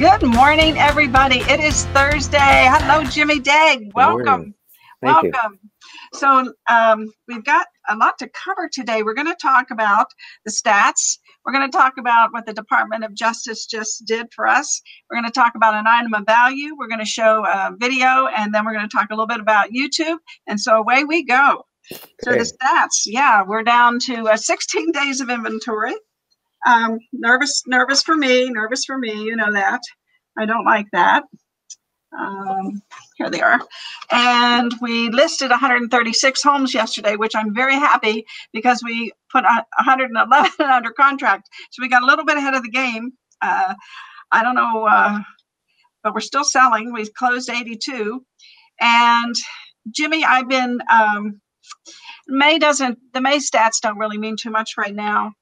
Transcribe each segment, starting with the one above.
Good morning, everybody. It is Thursday. Hello, Jimmy Dague. Welcome. Welcome. You. So, um, we've got a lot to cover today. We're going to talk about the stats. We're going to talk about what the Department of Justice just did for us. We're going to talk about an item of value. We're going to show a video, and then we're going to talk a little bit about YouTube. And so away we go. So the stats, yeah, we're down to uh, 16 days of inventory. Um, nervous, nervous for me, nervous for me. You know that. I don't like that. Um, here they are. And we listed 136 homes yesterday, which I'm very happy because we put 111 under contract. So we got a little bit ahead of the game. Uh, I don't know, uh, but we're still selling. We closed 82. And Jimmy, I've been, um, May doesn't, the May stats don't really mean too much right now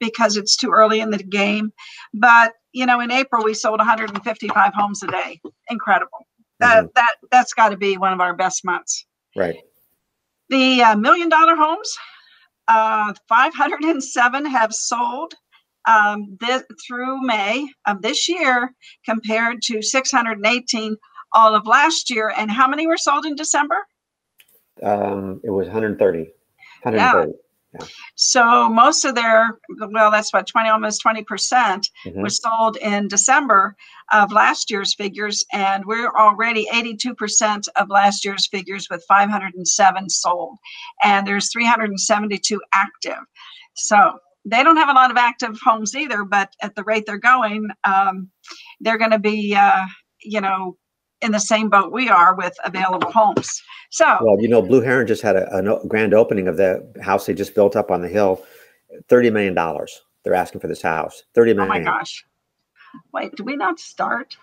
because it's too early in the game. But you know, in April we sold 155 homes a day. Incredible. That mm-hmm. that that's got to be one of our best months. Right. The uh, million dollar homes, uh, 507 have sold um, this, through May of this year, compared to 618 all of last year. And how many were sold in December? Um, it was 130. 130. Yeah. So most of their, well, that's what 20, almost 20% mm-hmm. was sold in December of last year's figures, and we're already 82% of last year's figures with 507 sold, and there's 372 active. So they don't have a lot of active homes either, but at the rate they're going, um, they're going to be, uh, you know, in the same boat we are with available homes. So, well, you know, Blue Heron just had a, a grand opening of the house they just built up on the hill. Thirty million dollars. They're asking for this house. Thirty million. Oh my gosh! Wait, do we not start?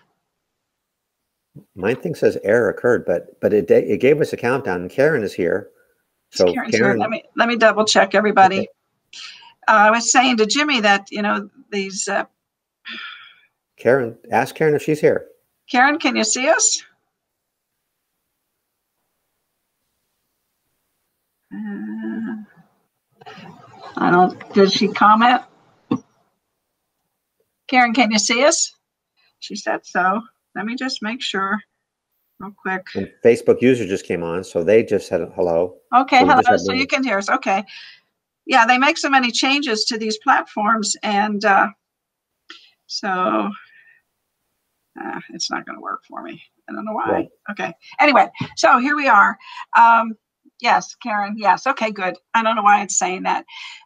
My thing says error occurred, but but it it gave us a countdown. And Karen is here. So Karen, let me let me double check everybody. Okay. Uh, I was saying to Jimmy that you know these. Uh, Karen, ask Karen if she's here. Karen, can you see us? Uh, I don't, did she comment? Karen, can you see us? She said so. Let me just make sure real quick. And Facebook user just came on, so they just said hello. Okay, so hello. So you can hear us. Okay. Yeah, they make so many changes to these platforms, and uh, so uh, it's not going to work for me. I don't know why. Right. Okay. Anyway, so here we are. Um, yes, Karen. Yes. Okay, good. I don't know why it's saying that.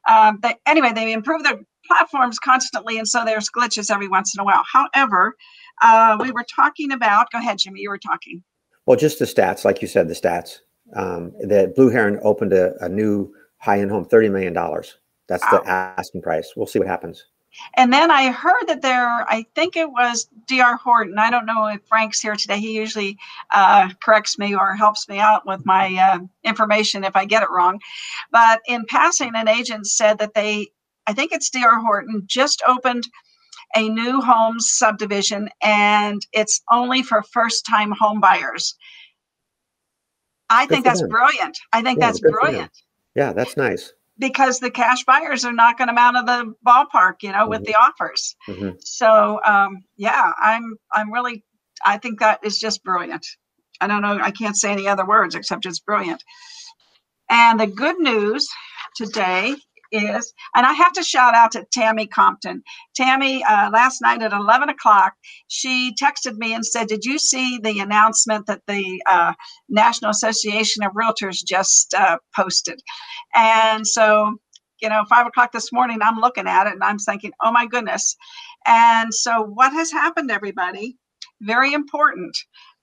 Um, but anyway, they improve their platforms constantly, and so there's glitches every once in a while. However, uh, we were talking about. Go ahead, Jimmy. You were talking. Well, just the stats, like you said, the stats. Um, that Blue Heron opened a, a new high-end home, thirty million dollars. That's wow. the asking price. We'll see what happens. And then I heard that there, I think it was D.R. Horton. I don't know if Frank's here today. He usually uh, corrects me or helps me out with my uh, information if I get it wrong. But in passing, an agent said that they, I think it's D.R. Horton, just opened a new homes subdivision and it's only for first time home buyers. I good think that's them. brilliant. I think yeah, that's brilliant. Yeah, that's nice because the cash buyers are knocking them out of the ballpark, you know, mm-hmm. with the offers. Mm-hmm. So um, yeah, I'm I'm really I think that is just brilliant. I don't know, I can't say any other words except it's brilliant. And the good news today is, and I have to shout out to Tammy Compton. Tammy, uh, last night at 11 o'clock, she texted me and said, Did you see the announcement that the uh, National Association of Realtors just uh, posted? And so, you know, five o'clock this morning, I'm looking at it and I'm thinking, Oh my goodness. And so, what has happened, everybody? Very important.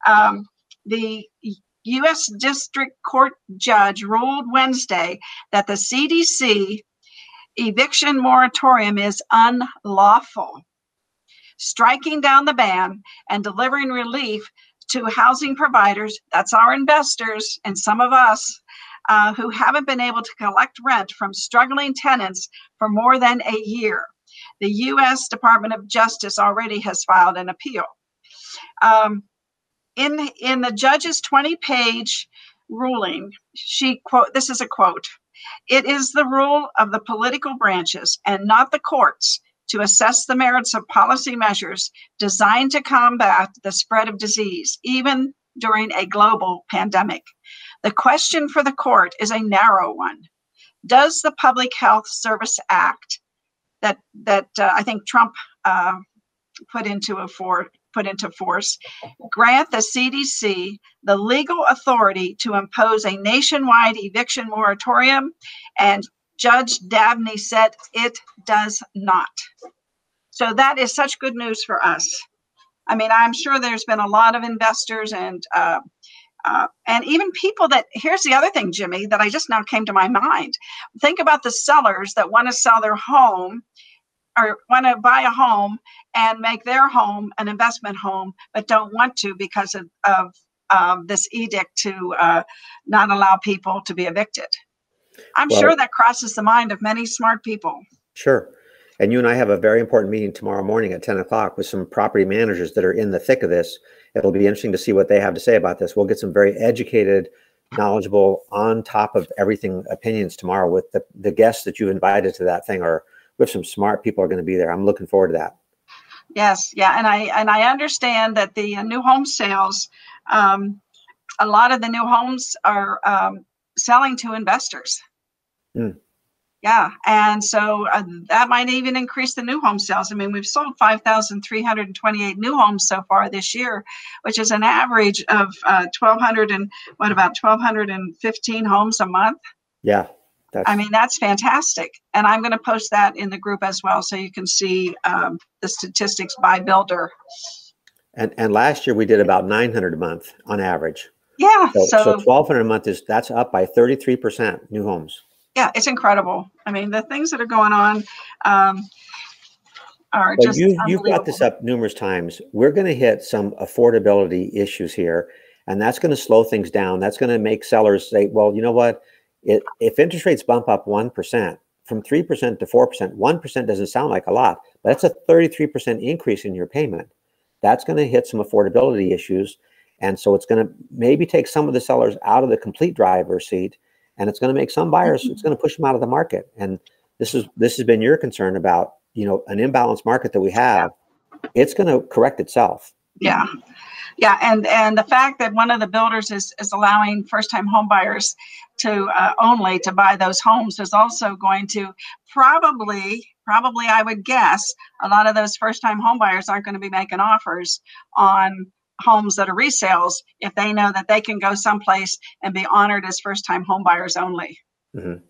Um, the U.S. District Court judge ruled Wednesday that the CDC eviction moratorium is unlawful. Striking down the ban and delivering relief to housing providers, that's our investors and some of us uh, who haven't been able to collect rent from struggling tenants for more than a year. The U.S. Department of Justice already has filed an appeal. Um, in, in the judge's 20 page ruling, she quote, this is a quote it is the rule of the political branches and not the courts to assess the merits of policy measures designed to combat the spread of disease, even during a global pandemic. The question for the court is a narrow one. Does the Public Health Service Act that that uh, I think Trump uh, put into a for, put into force grant the CDC the legal authority to impose a nationwide eviction moratorium and Judge Dabney said it does not. So that is such good news for us. I mean, I'm sure there's been a lot of investors and uh, uh, and even people that here's the other thing, Jimmy, that I just now came to my mind. Think about the sellers that want to sell their home or want to buy a home and make their home an investment home, but don't want to because of, of um, this edict to uh, not allow people to be evicted. I'm well, sure that crosses the mind of many smart people. Sure. And you and I have a very important meeting tomorrow morning at 10 o'clock with some property managers that are in the thick of this. It'll be interesting to see what they have to say about this. We'll get some very educated, knowledgeable, on top of everything opinions tomorrow with the, the guests that you've invited to that thing or with some smart people are going to be there. I'm looking forward to that. Yes, yeah, and I and I understand that the uh, new home sales, um, a lot of the new homes are um, selling to investors. Mm. Yeah, and so uh, that might even increase the new home sales. I mean, we've sold 5,328 new homes so far this year, which is an average of uh, 1,200 and what about 1,215 homes a month? Yeah. I mean, that's fantastic. And I'm going to post that in the group as well so you can see um, the statistics by builder. And, and last year we did about 900 a month on average. Yeah. So, so, so 1200 a month is that's up by 33% new homes. Yeah, it's incredible. I mean, the things that are going on um, are just. You, you've brought this up numerous times. We're going to hit some affordability issues here, and that's going to slow things down. That's going to make sellers say, well, you know what? It, if interest rates bump up 1%, from 3% to 4%, 1% doesn't sound like a lot, but that's a 33% increase in your payment. That's going to hit some affordability issues and so it's going to maybe take some of the sellers out of the complete driver's seat, and it's going to make some buyers. It's going to push them out of the market. And this is this has been your concern about you know an imbalanced market that we have. It's going to correct itself. Yeah, yeah, and and the fact that one of the builders is is allowing first time home buyers to uh, only to buy those homes is also going to probably probably I would guess a lot of those first time home buyers aren't going to be making offers on homes that are resales if they know that they can go someplace and be honored as first time homebuyers only. Mm-hmm.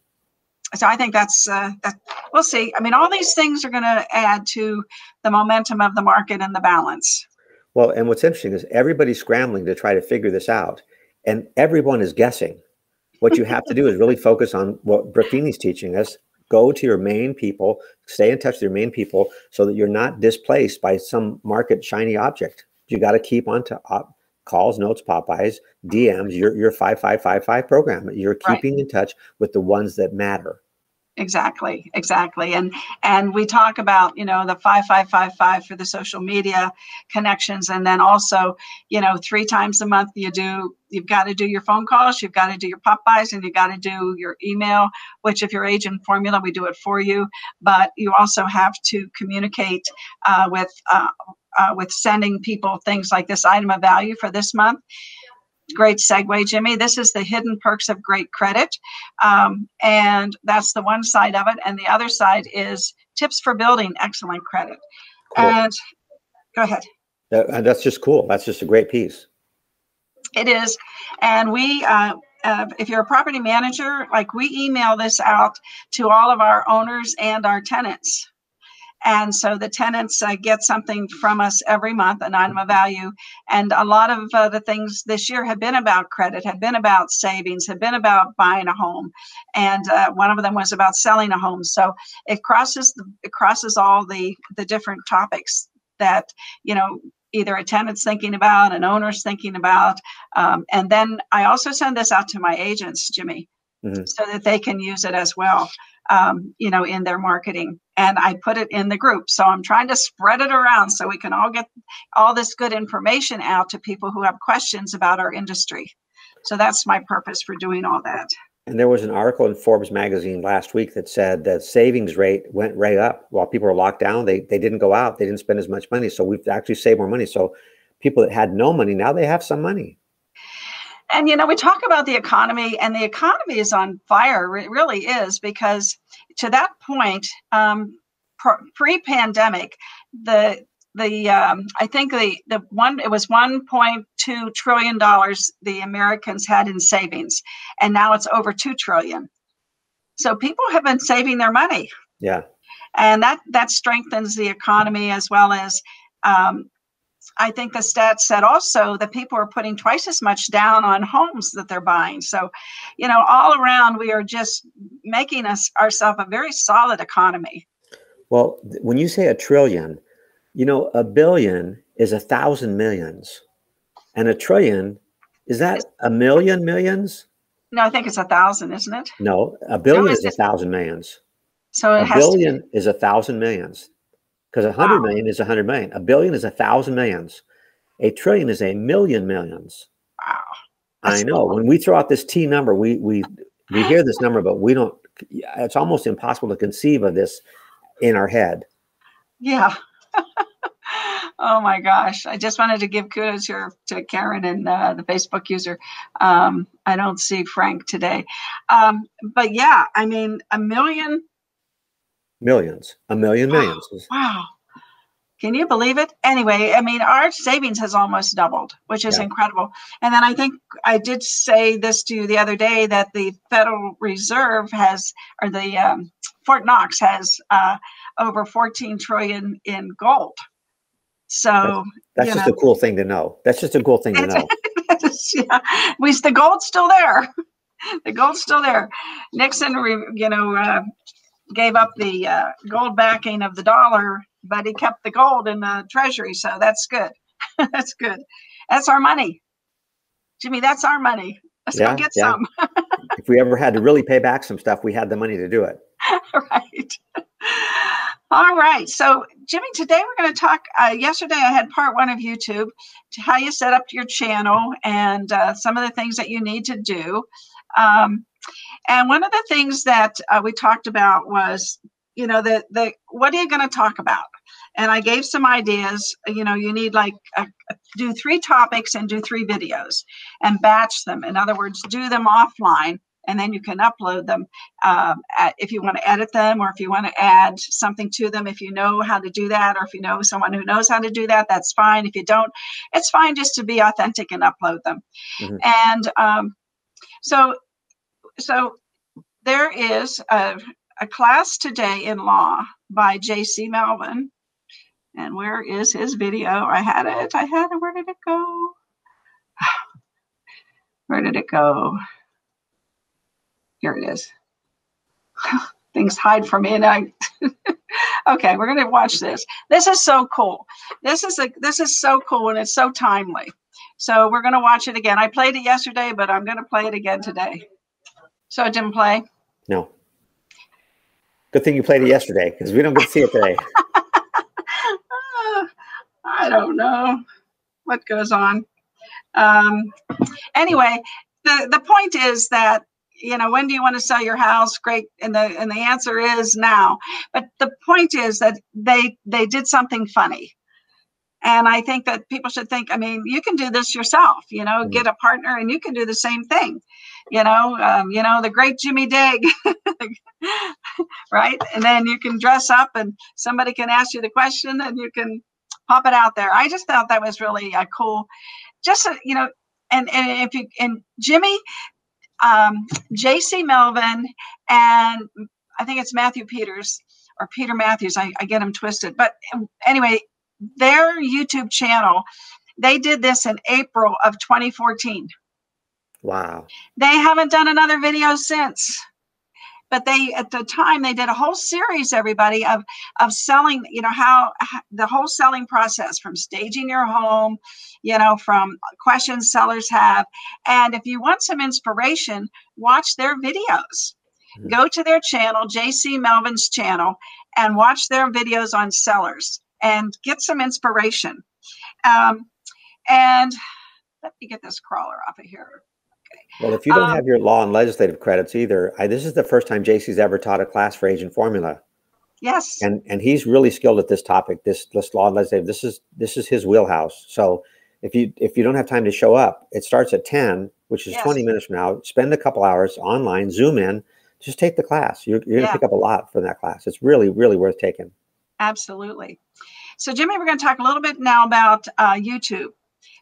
So I think that's uh, that, we'll see. I mean, all these things are going to add to the momentum of the market and the balance. Well, and what's interesting is everybody's scrambling to try to figure this out, and everyone is guessing. What you have to do is really focus on what Buffini's teaching us. Go to your main people, stay in touch with your main people, so that you're not displaced by some market shiny object you got to keep on to calls, notes, pop-bys, DMs, your your five five five five program. You're keeping right. in touch with the ones that matter. Exactly, exactly, and and we talk about you know the five five five five for the social media connections, and then also you know three times a month you do you've got to do your phone calls, you've got to do your pop-bys, and you got to do your email. Which if you're agent formula, we do it for you, but you also have to communicate uh, with uh, uh, with sending people things like this item of value for this month. Great segue, Jimmy. This is the hidden perks of great credit. Um, and that's the one side of it. And the other side is tips for building excellent credit. Cool. And go ahead. That, that's just cool. That's just a great piece. It is. And we, uh, uh, if you're a property manager, like we email this out to all of our owners and our tenants. And so the tenants uh, get something from us every month, an item of value. And a lot of uh, the things this year have been about credit, have been about savings, have been about buying a home. And uh, one of them was about selling a home. So it crosses the, it crosses all the the different topics that you know either a tenant's thinking about, an owner's thinking about. Um, and then I also send this out to my agents, Jimmy, mm-hmm. so that they can use it as well um, you know, in their marketing. And I put it in the group. So I'm trying to spread it around so we can all get all this good information out to people who have questions about our industry. So that's my purpose for doing all that. And there was an article in Forbes magazine last week that said that savings rate went right up while people were locked down. They they didn't go out, they didn't spend as much money. So we've actually saved more money. So people that had no money now they have some money. And you know, we talk about the economy, and the economy is on fire. It really is because to that point, um, pre-pandemic, the the um, I think the the one it was 1.2 trillion dollars the Americans had in savings, and now it's over two trillion. So people have been saving their money. Yeah, and that that strengthens the economy as well as. Um, I think the stats said also that people are putting twice as much down on homes that they're buying. So, you know, all around we are just making us ourselves a very solid economy. Well, when you say a trillion, you know, a billion is a thousand millions, and a trillion is that a million millions? No, I think it's a thousand, isn't it? No, a billion no, is a thousand millions. So a billion is a thousand millions, because a hundred wow. million is a hundred million. A billion is a thousand millions. A trillion is a million millions. Wow, That's I know. Cool. When we throw out this T number, we we we hear this number, but we don't. It's almost impossible to conceive of this in our head. Yeah. oh my gosh. I just wanted to give kudos here to Karen and uh, the Facebook user. Um, I don't see Frank today. Um, but yeah, I mean, a million. Millions. A million millions. Wow. Can you believe it? Anyway, I mean, our savings has almost doubled, which is yeah. incredible. And then I think I did say this to you the other day that the Federal Reserve has, or the um, Fort Knox has uh, over 14 trillion in gold. So that's, that's just know, a cool thing to know. That's just a cool thing to know. yeah, we the gold's still there. the gold's still there. Nixon, you know, uh, gave up the uh, gold backing of the dollar, but he kept the gold in the treasury. So that's good. that's good. That's our money, Jimmy. That's our money. Let's yeah, go get yeah. some. if we ever had to really pay back some stuff, we had the money to do it. right. All right. So, Jimmy, today we're going to talk. Uh, yesterday, I had part one of YouTube, how you set up your channel and uh, some of the things that you need to do. Um, and one of the things that uh, we talked about was, you know, the the what are you going to talk about? And I gave some ideas. You know, you need like a, do three topics and do three videos, and batch them. In other words, do them offline and then you can upload them um, at, if you want to edit them or if you want to add something to them if you know how to do that or if you know someone who knows how to do that that's fine if you don't it's fine just to be authentic and upload them mm-hmm. and um, so so there is a, a class today in law by jc melvin and where is his video i had it i had it where did it go where did it go here it is. Things hide from me, and I. okay, we're gonna watch this. This is so cool. This is a this is so cool, and it's so timely. So we're gonna watch it again. I played it yesterday, but I'm gonna play it again today. So it didn't play. No. Good thing you played it yesterday because we don't get to see it today. I don't know what goes on. Um, anyway, the the point is that you know when do you want to sell your house great and the and the answer is now but the point is that they they did something funny and i think that people should think i mean you can do this yourself you know mm-hmm. get a partner and you can do the same thing you know um, you know the great jimmy Dague right and then you can dress up and somebody can ask you the question and you can pop it out there i just thought that was really a cool just you know and and if you and Jimmy, um, J.C. Melvin, and I think it's Matthew Peters or Peter Matthews. I, I get them twisted. But anyway, their YouTube channel, they did this in April of 2014. Wow. They haven't done another video since. But they at the time they did a whole series everybody of of selling you know how, how, the whole selling process from staging your home you know from questions sellers have. And if you want some inspiration watch their videos. Mm-hmm. go to their channel jc melvin's channel and watch their videos on sellers and get some inspiration. Um, and let me get this crawler off of here Well, if you don't um, have your law and legislative credits either, I, this is the first time JC's ever taught a class for agent formula. Yes. And and he's really skilled at this topic, this this law and legislative. This is this is his wheelhouse. So if you if you don't have time to show up, it starts at 10, which is yes. 20 minutes from now. Spend a couple hours online, zoom in, just take the class. You're, you're yeah. gonna pick up a lot from that class. It's really, really worth taking. Absolutely. So Jimmy, we're going to talk a little bit now about uh, YouTube.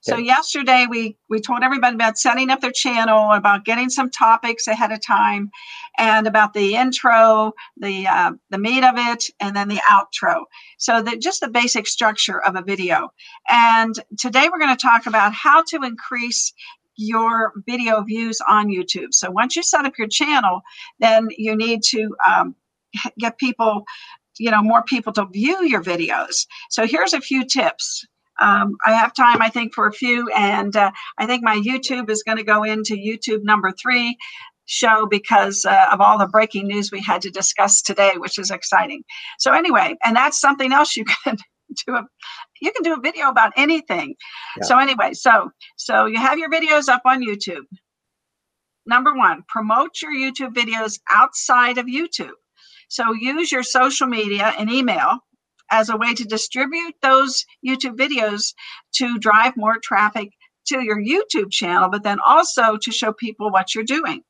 So yesterday we we told everybody about setting up their channel, about getting some topics ahead of time, and about the intro, the uh, the meat of it, and then the outro. So that just the basic structure of a video. And today we're going to talk about how to increase your video views on YouTube. So once you set up your channel, then you need to um, get people you know more people to view your videos so here's a few tips um, I have time, I think, for a few. And uh, I think my YouTube is going to go into YouTube number three show because uh, of all the breaking news we had to discuss today, which is exciting. So anyway, and that's something else you can do. A, you can do a video about anything. Yeah. So anyway, so so you have your videos up on YouTube. Number one, promote your YouTube videos outside of YouTube. So use your social media and email as a way to distribute those YouTube videos to drive more traffic to your YouTube channel, but then also to show people what you're doing.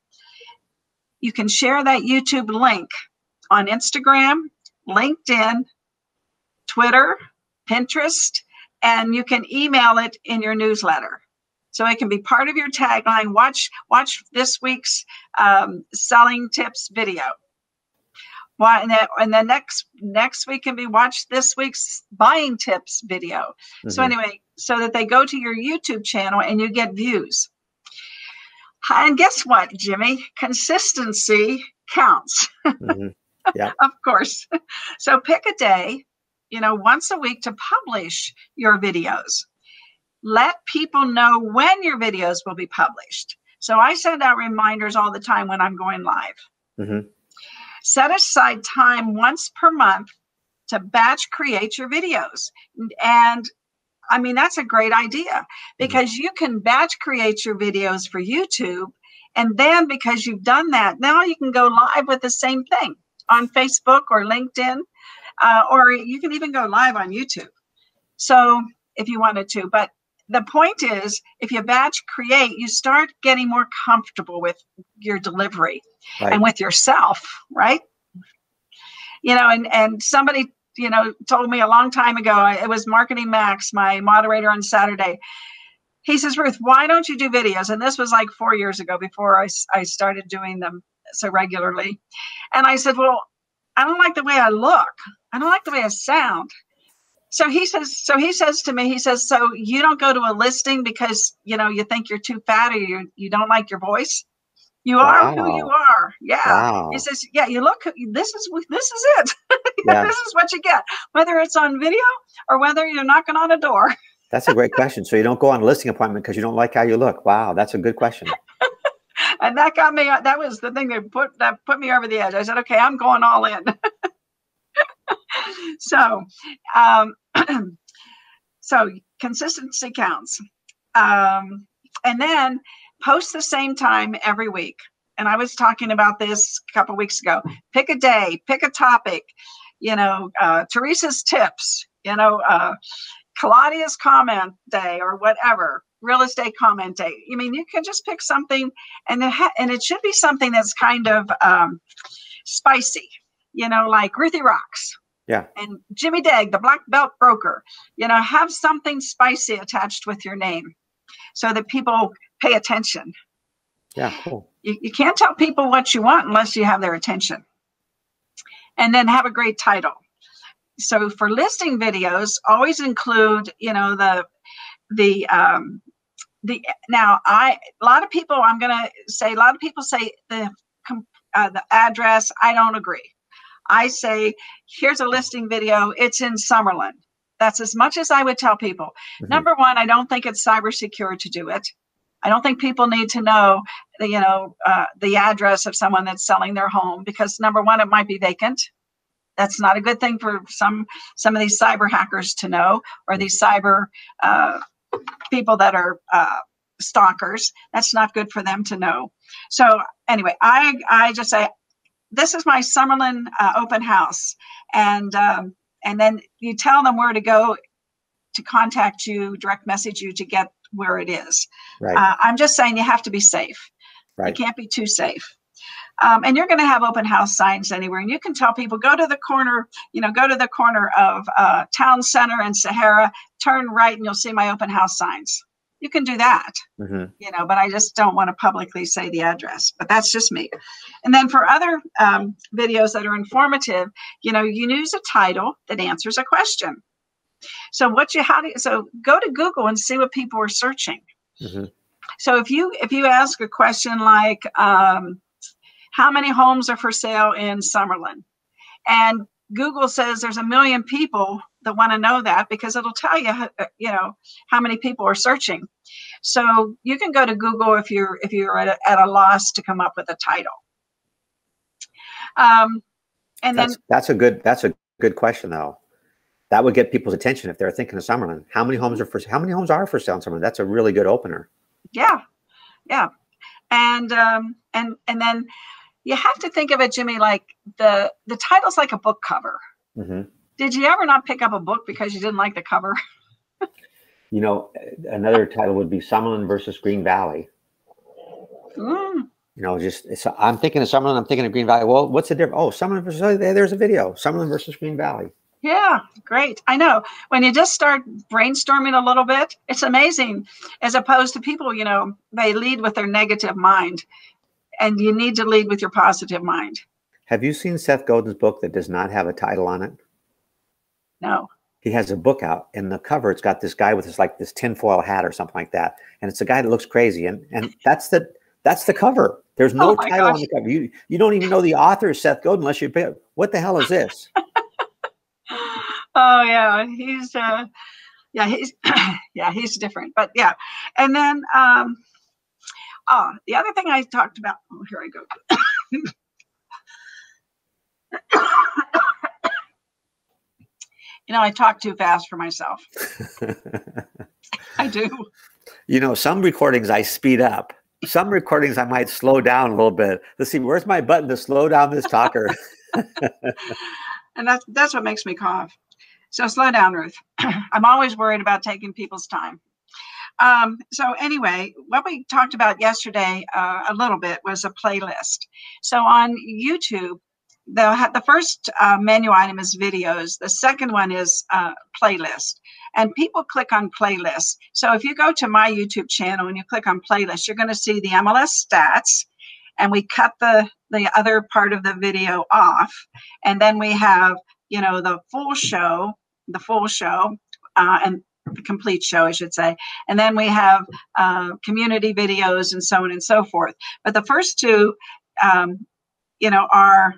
You can share that YouTube link on Instagram, LinkedIn, Twitter, Pinterest, and you can email it in your newsletter. So it can be part of your tagline. Watch watch this week's um, selling tips video. Why and then, and then next next week can be watch this week's buying tips video. Mm-hmm. So anyway, so that they go to your YouTube channel and you get views. And guess what, Jimmy? Consistency counts. Mm-hmm. Yeah. of course. So pick a day, you know, once a week to publish your videos. Let people know when your videos will be published. So I send out reminders all the time when I'm going live. Mm-hmm. Set aside time once per month to batch create your videos. And I mean, that's a great idea mm-hmm. because you can batch create your videos for YouTube. And then because you've done that, now you can go live with the same thing on Facebook or LinkedIn, uh, or you can even go live on YouTube. So if you wanted to, but the point is if you batch create you start getting more comfortable with your delivery right. and with yourself right? You know and and somebody you know told me a long time ago it was marketing max my moderator on saturday. He says ruth why don't you do videos? And this was like four years ago before i, I started doing them so regularly. And i said well i don't like the way i look. I don't like the way i sound so he says so he says to me he says so you don't go to a listing because you know you think you're too fat or you you don't like your voice? You are wow. who you are. Yeah. Wow. he says yeah you look this is this is it. Yeah. this is what you get. Whether it's on video or whether you're knocking on a door. That's a great question. So you don't go on a listing appointment because you don't like how you look. Wow that's a good question. And that got me that was the thing that put that put me over the edge. I said okay i'm going all in so um, so consistency counts. Um, and then post the same time every week. And I was talking about this a couple weeks ago. Pick a day, pick a topic. You know, uh, Teresa's tips. You know, uh, Claudia's comment day or whatever. Real estate comment day. I mean, you can just pick something, and it ha- and it should be something that's kind of um, spicy. You know, like Ruthie Rocks yeah. And Jimmy Dague, the black belt broker, you know, have something spicy attached with your name so that people pay attention. Yeah, cool. You, you can't tell people what you want unless you have their attention. And then have a great title. So for listing videos, always include, you know, the the um the now I a lot of people I'm going to say a lot of people say the uh, the address I don't agree I say, here's a listing video. It's in Summerlin. That's as much as I would tell people. Mm-hmm. Number one, I don't think it's cyber secure to do it. I don't think people need to know, you know, uh, the address of someone that's selling their home because number one, it might be vacant. That's not a good thing for some some of these cyber hackers to know, or these cyber uh, people that are uh, stalkers. That's not good for them to know. So anyway, I I just say this is my Summerlin uh, open house, and um, and then you tell them where to go to contact you, direct message you to get where it is. Right. Uh, I'm just saying you have to be safe. Right. You can't be too safe. Um, and you're going to have open house signs anywhere. And you can tell people go to the corner, you know, go to the corner of uh, Town Center and Sahara, turn right, and you'll see my open house signs. You can do that, mm-hmm. you know, but I just don't want to publicly say the address. But that's just me. And then for other um, videos that are informative, you know, you use a title that answers a question. So what you how do you, so go to Google and see what people are searching. Mm-hmm. So if you if you ask a question like um, how many homes are for sale in Summerlin, and Google says there's a million people that want to know that because it'll tell you uh, you know how many people are searching. So you can go to Google if you're if you're at a, at a loss to come up with a title. Um, and that's, then that's a good that's a good question though that would get people's attention if they're thinking of Summerlin. How many homes are for how many homes are for sale in Summerlin? That's a really good opener. Yeah, yeah, and um, and and then you have to think of it, Jimmy, like the the title's like a book cover. Mm-hmm. Did you ever not pick up a book because you didn't like the cover? you know, another title would be Summerlin versus Green Valley. Mm. You know, just I'm thinking of Summerlin, I'm thinking of Green Valley. Well, what's the difference? Oh, Summerlin versus there's a video. Summerlin versus Green Valley. Yeah, great. I know. When you just start brainstorming a little bit, it's amazing. As opposed to people, you know, they lead with their negative mind, and you need to lead with your positive mind. Have you seen Seth Godin's book that does not have a title on it? No. He has a book out. and the cover, it's got this guy with this like this tinfoil hat or something like that, and it's a guy that looks crazy, and and that's the that's the cover. There's no oh title gosh. on the cover. You you don't even know the author is Seth Godin unless you pay. What the hell is this? oh yeah, he's uh, yeah he's yeah he's different, but yeah, and then um, oh the other thing I talked about. Oh, here I go. you know, I talk too fast for myself. I do. You know, some recordings I speed up. Some recordings I might slow down a little bit. Let's see, where's my button to slow down this talker? and that's that's what makes me cough. So slow down, Ruth. I'm always worried about taking people's time. Um, so anyway, what we talked about yesterday uh, a little bit was a playlist. So on YouTube, the the first uh, menu item is videos. The second one is uh, playlist, and people click on playlist. So if you go to my YouTube channel and you click on playlist, you're going to see the MLS stats, and we cut the the other part of the video off, and then we have you know the full show the full show uh, and the complete show, I should say. And then we have uh, community videos and so on and so forth. But the first two, um, you know, are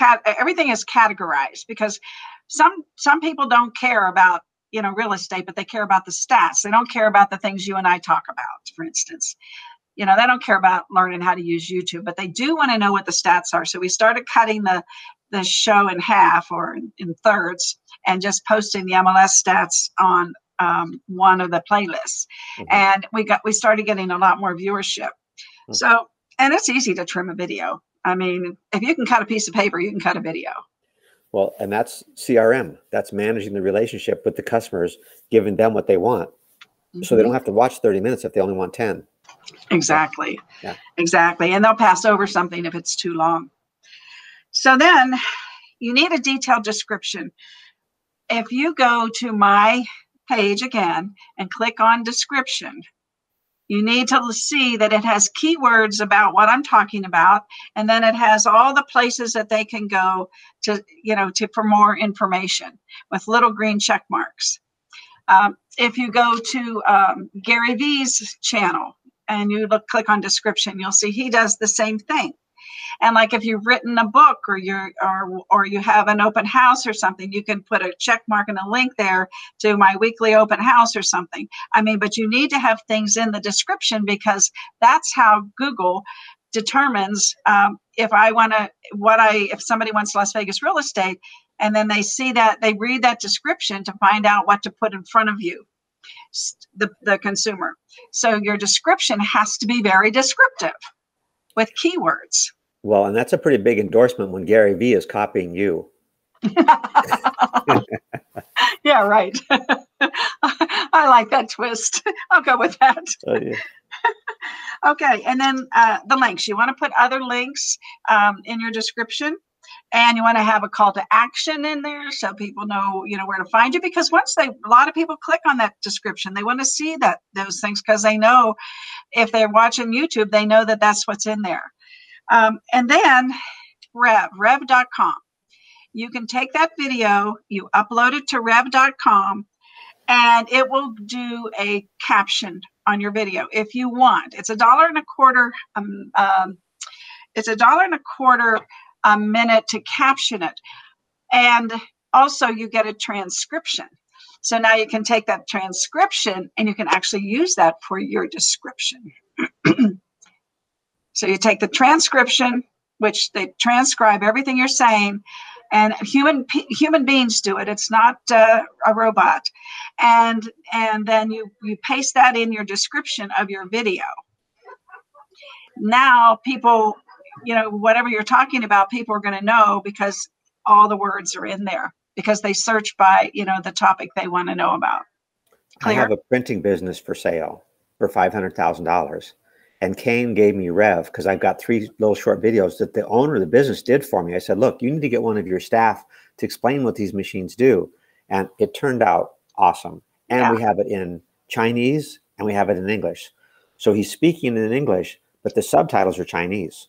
cat. Everything is categorized because some some people don't care about you know real estate, but they care about the stats. They don't care about the things you and I talk about, for instance. You know, they don't care about learning how to use YouTube, but they do want to know what the stats are. So we started cutting the the show in half or in thirds and just posting the MLS stats on um, one of the playlists. Mm-hmm. And we got we started getting a lot more viewership. Mm-hmm. So and it's easy to trim a video. I mean, if you can cut a piece of paper, you can cut a video. Well, and that's CRM. That's managing the relationship with the customers, giving them what they want. Mm-hmm. So they don't mm-hmm. have to watch 30 minutes if they only want 10. Exactly. Yeah. Exactly. And they'll pass over something if it's too long. So then you need a detailed description. If you go to my page again and click on description, you need to see that it has keywords about what I'm talking about, and then it has all the places that they can go to, you know, to for more information with little green check marks. Um, if you go to um, Gary Vee's channel and you look, click on description, you'll see he does the same thing. And like if you've written a book or you're or or you have an open house or something, you can put a check mark and a link there to my weekly open house or something. I mean, but you need to have things in the description because that's how Google determines um, if I want to what I if somebody wants Las Vegas real estate and then they see that they read that description to find out what to put in front of you. the, the consumer. So your description has to be very descriptive with keywords. Well, and that's a pretty big endorsement when Gary Vee is copying you. yeah, right. I like that twist. I'll go with that. Oh, yeah. okay, and then uh, the links. You want to put other links um, in your description, and you want to have a call to action in there so people know you know where to find you. Because once they, a lot of people click on that description, they want to see that those things because they know if they're watching YouTube, they know that that's what's in there. Um, and then Rev, Rev.com. You can take that video, you upload it to Rev.com, and it will do a caption on your video if you want. It's a dollar and a quarter. Um, um, it's a dollar and a quarter a minute to caption it, and also you get a transcription. So now you can take that transcription and you can actually use that for your description. so you take the transcription, which they transcribe everything you're saying, and human human beings do it. It's not uh, a robot. And and then you you paste that in your description of your video. Now people you know whatever you're talking about people are going to know because all the words are in there because they search by you know the topic they want to know about. Clear? i have a printing business for sale for $500000 and Kane gave me Rev because I've got three little short videos that the owner of the business did for me. I said, look, you need to get one of your staff to explain what these machines do. And it turned out awesome. And yeah. we have it in Chinese and we have it in English. So he's speaking in English, but the subtitles are Chinese.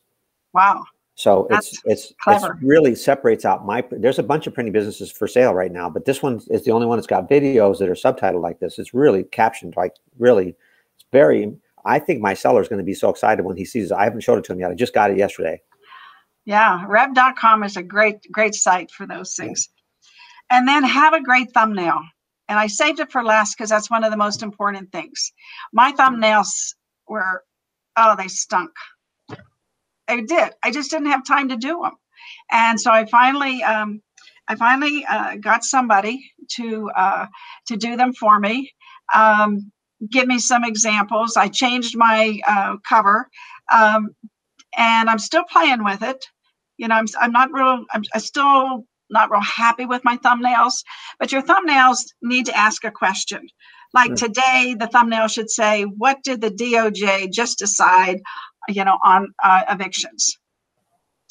Wow. So That's it's it's clever. it's really separates out my there's a bunch of printing businesses for sale right now, but this one is the only one that's got videos that are subtitled like this. It's really captioned like really it's very I think my seller is going to be so excited when he sees it. I haven't showed it to him yet. I just got it yesterday. Yeah, rev.com is a great, great site for those things. Yeah. And then have a great thumbnail. And I saved it for last because that's one of the most important things. My thumbnails were, oh, they stunk. I did. I just didn't have time to do them. And so I finally, um, I finally uh, got somebody to uh, to do them for me. Um, give me some examples. I changed my uh, cover, um, and I'm still playing with it. You know, I'm I'm not real. I'm I still not real happy with my thumbnails. But your thumbnails need to ask a question. Like mm-hmm. today, the thumbnail should say, "What did the DOJ just decide?" You know, on uh, evictions.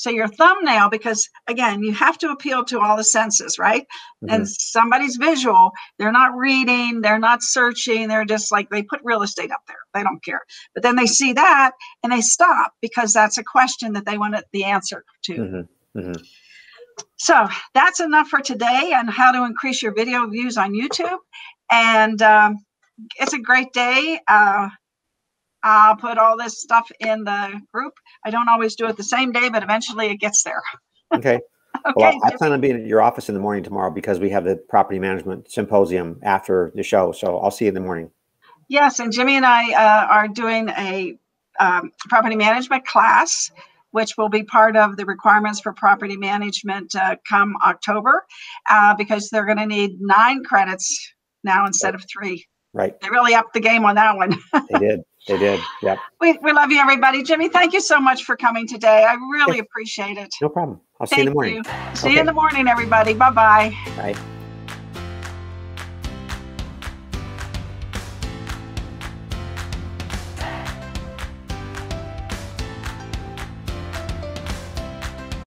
So your thumbnail, because again, you have to appeal to all the senses, right? Mm-hmm. And somebody's visual, they're not reading, they're not searching, they're just like they put real estate up there. They don't care. But then they see that and they stop because that's a question that they want the answer to. Mm-hmm. Mm-hmm. So that's enough for today on how to increase your video views on YouTube. And um, it's a great day. Uh, I'll put all this stuff in the group. I don't always do it the same day, but eventually it gets there. okay. okay. Well, I plan on being at your office in the morning tomorrow because we have the property management symposium after the show. So I'll see you in the morning. Yes, and Jimmy and I uh, are doing a um, property management class, which will be part of the requirements for property management uh, come October, uh, because they're going to need nine credits now instead of three. Right. They really upped the game on that one. they did. They did. Yep. We, we love you, everybody. Jimmy, thank you so much for coming today. I really appreciate it. No problem. I'll see you in the morning. You. See okay. you in the morning, everybody. Bye-bye. Bye.